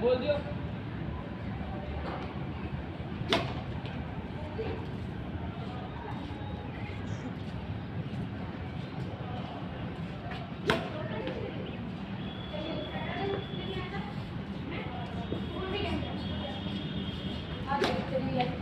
बोल दियो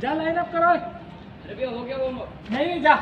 जा लाइन अप करो। अरे भैया हो गया वो नहीं जा।